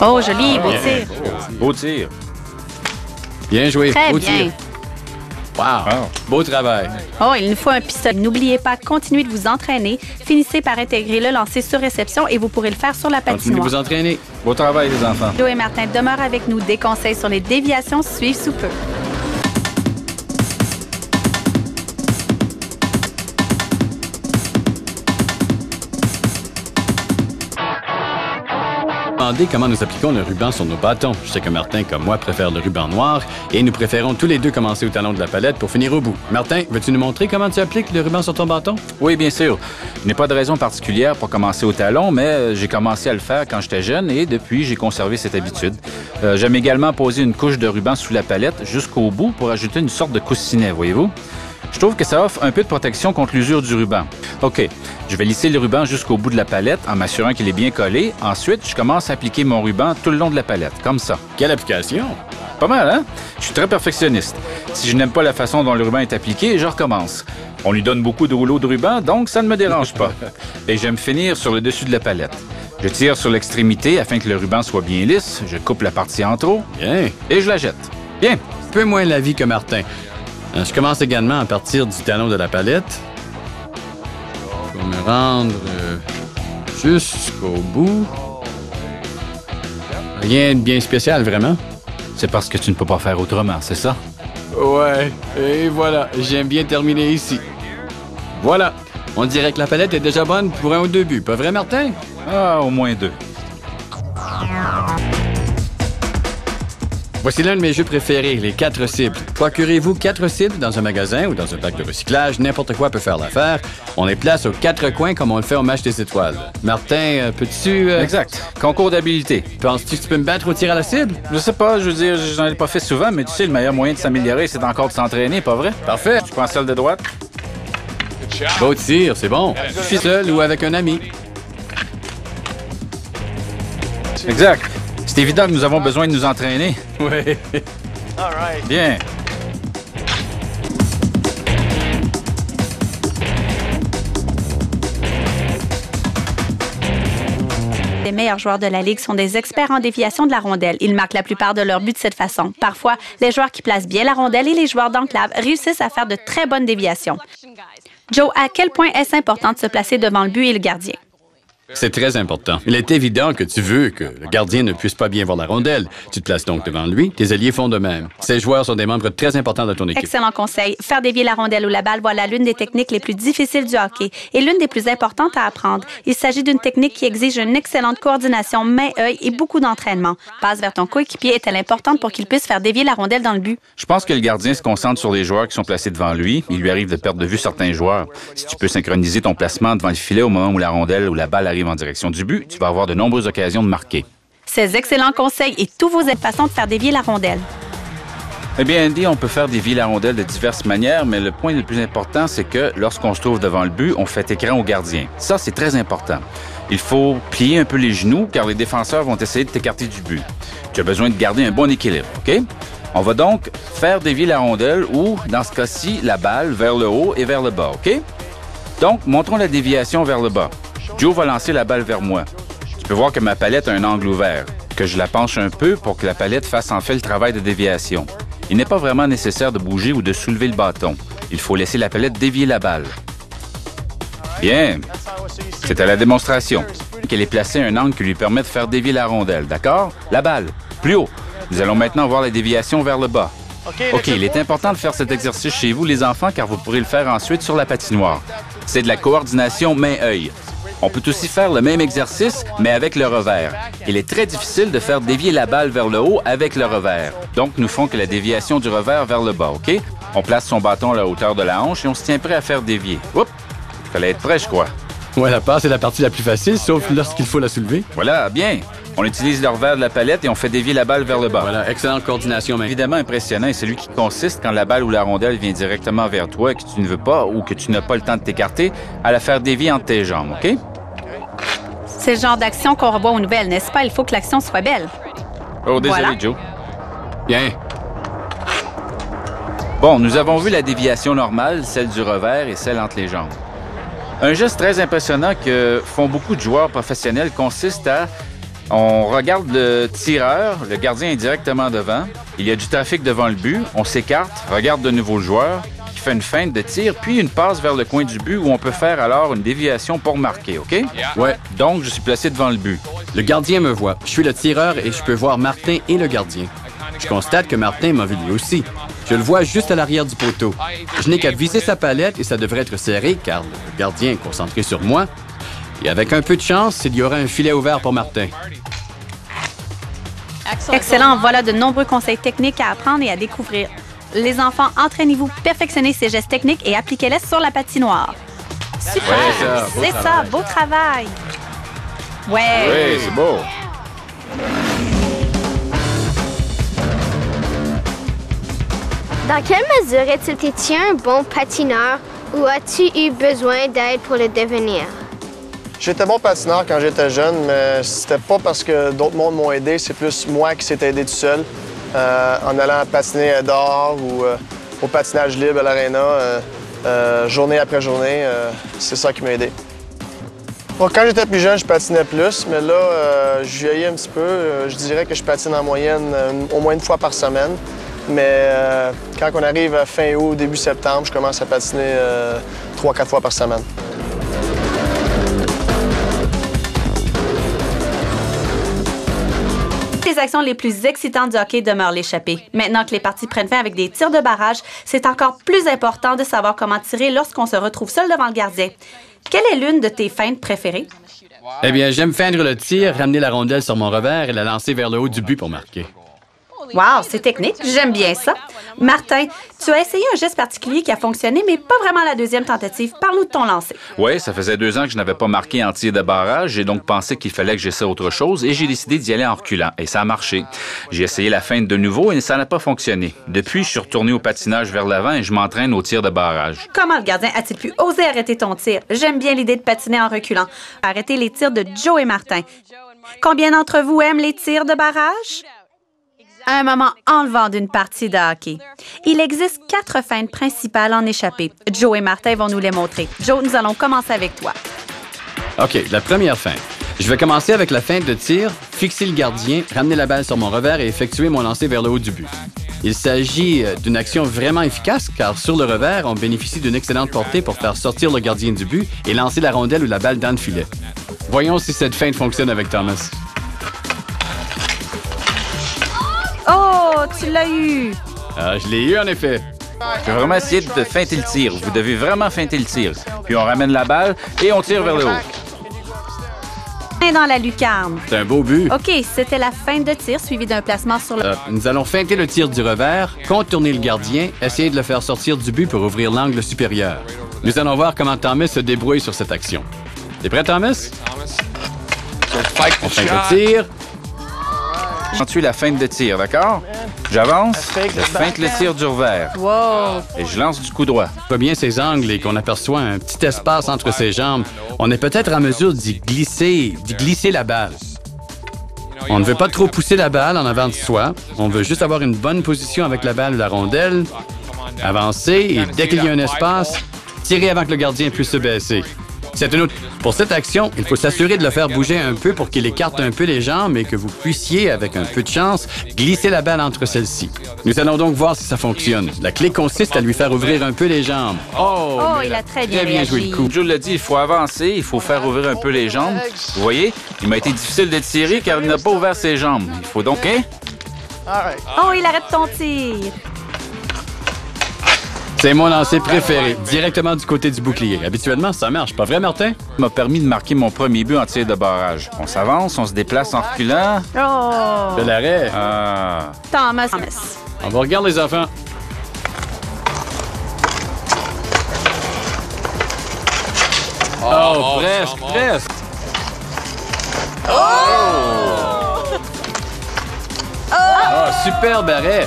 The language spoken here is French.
Oh, joli, beau tir. Beau tir. Bien joué. Très Beau bien. tir. Wow. Beau travail. Oh, il nous faut un pistolet. N'oubliez pas, continuez de vous entraîner. Finissez par intégrer le lancer sur réception et vous pourrez le faire sur la Continuez de patinoire. vous entraîner. Beau travail, les enfants. Joe et Martin demeurent avec nous. Des conseils sur les déviations suivent sous peu. Comment nous appliquons le ruban sur nos bâtons. Je sais que Martin, comme moi, préfère le ruban noir et nous préférons tous les deux commencer au talon de la palette pour finir au bout. Martin, veux-tu nous montrer comment tu appliques le ruban sur ton bâton? Oui, bien sûr. Je n'ai pas de raison particulière pour commencer au talon, mais euh, j'ai commencé à le faire quand j'étais jeune et depuis, j'ai conservé cette habitude. Euh, J'aime également poser une couche de ruban sous la palette jusqu'au bout pour ajouter une sorte de coussinet, voyez-vous? Je trouve que ça offre un peu de protection contre l'usure du ruban. OK, je vais lisser le ruban jusqu'au bout de la palette en m'assurant qu'il est bien collé. Ensuite, je commence à appliquer mon ruban tout le long de la palette, comme ça. Quelle application? Pas mal, hein? Je suis très perfectionniste. Si je n'aime pas la façon dont le ruban est appliqué, je recommence. On lui donne beaucoup de rouleaux de ruban, donc ça ne me dérange pas. Et j'aime finir sur le dessus de la palette. Je tire sur l'extrémité afin que le ruban soit bien lisse, je coupe la partie en trop Bien. et je la jette. Bien. Un peu moins la vie que Martin. Euh, Je commence également à partir du talon de la palette. Pour me rendre euh, jusqu'au bout. Rien de bien spécial, vraiment. C'est parce que tu ne peux pas faire autrement, c'est ça? Ouais, et voilà, j'aime bien terminer ici. Voilà, on dirait que la palette est déjà bonne pour un ou deux buts, pas vrai, Martin? Ah, au moins deux. Voici l'un de mes jeux préférés, les quatre cibles. Procurez-vous quatre cibles dans un magasin ou dans un bac de recyclage, n'importe quoi peut faire l'affaire. On les place aux quatre coins comme on le fait au match des étoiles. Martin, euh, peux-tu... euh, Exact. Concours d'habileté. Penses-tu que tu peux me battre au tir à la cible? Je sais pas, je veux dire, j'en ai pas fait souvent, mais tu sais, le meilleur moyen de s'améliorer, c'est encore de s'entraîner, pas vrai? Parfait. Tu prends celle de droite? Beau tir, c'est bon. Suffit seul ou avec un ami. Exact. C'est évident que nous avons besoin de nous entraîner. Oui. Bien. Les meilleurs joueurs de la Ligue sont des experts en déviation de la rondelle. Ils marquent la plupart de leurs buts de cette façon. Parfois, les joueurs qui placent bien la rondelle et les joueurs d'enclave réussissent à faire de très bonnes déviations. Joe, à quel point est-ce important de se placer devant le but et le gardien? C'est très important. Il est évident que tu veux que le gardien ne puisse pas bien voir la rondelle. Tu te places donc devant lui. Tes alliés font de même. Ces joueurs sont des membres très importants de ton équipe. Excellent conseil. Faire dévier la rondelle ou la balle, voilà l'une des techniques les plus difficiles du hockey et l'une des plus importantes à apprendre. Il s'agit d'une technique qui exige une excellente coordination main-œil et beaucoup d'entraînement. Passe vers ton coéquipier est-elle importante pour qu'il puisse faire dévier la rondelle dans le but? Je pense que le gardien se concentre sur les joueurs qui sont placés devant lui. Il lui arrive de perdre de vue certains joueurs. Si tu peux synchroniser ton placement devant le filet au moment où la rondelle ou la balle arrive en direction du but, tu vas avoir de nombreuses occasions de marquer. Ces excellents conseils et tous vos façons de faire dévier la rondelle. Eh bien, Andy, on peut faire dévier la rondelle de diverses manières, mais le point le plus important, c'est que lorsqu'on se trouve devant le but, on fait écran au gardien. Ça, c'est très important. Il faut plier un peu les genoux, car les défenseurs vont essayer de t'écarter du but. Tu as besoin de garder un bon équilibre, OK? On va donc faire dévier la rondelle ou, dans ce cas-ci, la balle vers le haut et vers le bas, OK? Donc, montrons la déviation vers le bas. Joe va lancer la balle vers moi. Tu peux voir que ma palette a un angle ouvert, que je la penche un peu pour que la palette fasse en fait le travail de déviation. Il n'est pas vraiment nécessaire de bouger ou de soulever le bâton. Il faut laisser la palette dévier la balle. Bien. C'est à la démonstration qu'elle est placée à un angle qui lui permet de faire dévier la rondelle, d'accord? La balle, plus haut. Nous allons maintenant voir la déviation vers le bas. OK, il est important de faire cet exercice chez vous, les enfants, car vous pourrez le faire ensuite sur la patinoire. C'est de la coordination main-œil. On peut aussi faire le même exercice, mais avec le revers. Il est très difficile de faire dévier la balle vers le haut avec le revers. Donc, nous font que la déviation du revers vers le bas, OK? On place son bâton à la hauteur de la hanche et on se tient prêt à faire dévier. Oups! Fallait être prêt, je crois. Ouais, la passe est la partie la plus facile, sauf lorsqu'il faut la soulever. Voilà, bien. On utilise le revers de la palette et on fait dévier la balle vers le bas. Voilà, excellente coordination, mais Évidemment impressionnant est celui qui consiste quand la balle ou la rondelle vient directement vers toi et que tu ne veux pas ou que tu n'as pas le temps de t'écarter, à la faire dévier entre tes jambes, OK? C'est le genre d'action qu'on revoit aux nouvelles, n'est-ce pas? Il faut que l'action soit belle. Oh, désolé, Voilà. Joe. Bien. Bon, nous avons vu la déviation normale, celle du revers et celle entre les jambes. Un geste très impressionnant que font beaucoup de joueurs professionnels consiste à On regarde le tireur, le gardien est directement devant. Il y a du trafic devant le but. On s'écarte, regarde de nouveau le joueur fait une feinte de tir, puis une passe vers le coin du but où on peut faire alors une déviation pour marquer, OK? Ouais. Donc, je suis placé devant le but. Le gardien me voit. Je suis le tireur et je peux voir Martin et le gardien. Je constate que Martin m'a vu lui aussi. Je le vois juste à l'arrière du poteau. Je n'ai qu'à viser sa palette et ça devrait être serré car le gardien est concentré sur moi. Et avec un peu de chance, il y aura un filet ouvert pour Martin. Excellent. Voilà de nombreux conseils techniques à apprendre et à découvrir. Les enfants, entraînez-vous, perfectionnez ces gestes techniques et appliquez-les sur la patinoire. Super! Ouais, ça, beau C'est ça, beau travail. Ouais. Oui, c'est beau. Dans quelle mesure est-il été un bon patineur ou as-tu eu besoin d'aide pour le devenir? J'étais bon patineur quand j'étais jeune, mais c'était pas parce que d'autres mondes m'ont aidé, c'est plus moi qui s'est aidé tout seul en allant patiner dehors ou euh, au patinage libre à l'aréna, euh, euh, journée après journée. euh, c'est ça qui m'a aidé. Quand j'étais plus jeune, je patinais plus, mais là, euh, je vieillis un petit peu. Euh, je dirais que je patine en moyenne euh, au moins une fois par semaine. Mais euh, quand on arrive à fin août, début septembre, je commence à patiner euh, trois, quatre fois par semaine. Actions les plus excitantes du hockey demeurent l'échappée. Maintenant que les parties prennent fin avec des tirs de barrage, c'est encore plus important de savoir comment tirer lorsqu'on se retrouve seul devant le gardien. Quelle est l'une de tes feintes préférées? Eh bien, j'aime feindre le tir, ramener la rondelle sur mon revers et la lancer vers le haut du but pour marquer. Wow, c'est technique. J'aime bien ça. Martin, tu as essayé un geste particulier qui a fonctionné, mais pas vraiment la deuxième tentative. Parle-nous de ton lancer. Oui, ça faisait deux ans que je n'avais pas marqué en tir de barrage. J'ai donc pensé qu'il fallait que j'essaie autre chose et j'ai décidé d'y aller en reculant. Et ça a marché. J'ai essayé la feinte de nouveau et ça n'a pas fonctionné. Depuis, je suis retourné au patinage vers l'avant et je m'entraîne au tir de barrage. Comment le gardien a-t-il pu oser arrêter ton tir? J'aime bien l'idée de patiner en reculant. Arrêter les tirs de Joe et Martin. Combien d'entre vous aiment les tirs de barrage? Un moment enlevant d'une partie de hockey. Il existe quatre feintes principales en échappée. Joe et Martin vont nous les montrer. Joe, nous allons commencer avec toi. OK, la première feinte. Je vais commencer avec la feinte de tir, fixer le gardien, ramener la balle sur mon revers et effectuer mon lancer vers le haut du but. Il s'agit euh, d'une action vraiment efficace car sur le revers, on bénéficie d'une excellente portée pour faire sortir le gardien du but et lancer la rondelle ou la balle dans le filet. Voyons si cette feinte fonctionne avec Thomas. Tu l'as eu! Ah, je l'ai eu en effet. Je vais vraiment essayer de feinter le tir. Vous devez vraiment feinter le tir. Puis on ramène la balle et on tire vers le haut. Dans la lucarne. C'est un beau but. OK, c'était la feinte de tir suivie d'un placement sur le... Euh, nous allons feinter le tir du revers, contourner le gardien, essayer de le faire sortir du but pour ouvrir l'angle supérieur. Nous allons voir comment Thomas se débrouille sur cette action. T'es prêt, Thomas? On feinte le tir. tu la feinte de tir, d'accord? J'avance, je feinte le tir du revers Wow! et je lance du coup droit. On voit bien ses angles et qu'on aperçoit un petit espace entre ses jambes. On est peut-être en mesure d'y glisser, d'y glisser la balle. On ne veut pas trop pousser la balle en avant de soi. On veut juste avoir une bonne position avec la balle ou la rondelle. Avancer et dès qu'il y a un espace, tirer avant que le gardien puisse se baisser. C'est une autre. Pour cette action, il faut s'assurer de le faire bouger un peu pour qu'il écarte un peu les jambes et que vous puissiez, avec un peu de chance, glisser la balle entre celles-ci. Nous allons donc voir si ça fonctionne. La clé consiste à lui faire ouvrir un peu les jambes. Oh, Oh, il a très bien bien joué le coup. Joe l'a dit, il faut avancer, il faut faire ouvrir un peu les jambes. Vous voyez, il m'a été difficile de tirer car il n'a pas ouvert ses jambes. Il faut donc, hein? All right. Oh, il arrête ton tir. C'est mon lancer préféré, directement du côté du bouclier. Habituellement, ça marche, pas vrai, Martin? m'a permis de marquer mon premier but en tir de barrage. On s'avance, on se déplace en reculant. Oh! De l'arrêt. Ah. Thomas. On va regarder les enfants. Oh, presque, presque. Oh! superbe arrêt.